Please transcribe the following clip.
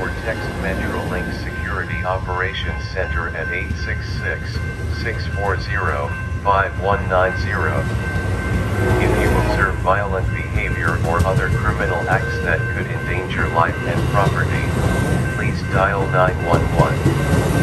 or text MetroLink Security Operations Center at 866-640-5190. If you observe violent behavior or other criminal acts that could endanger life and property, please dial 911.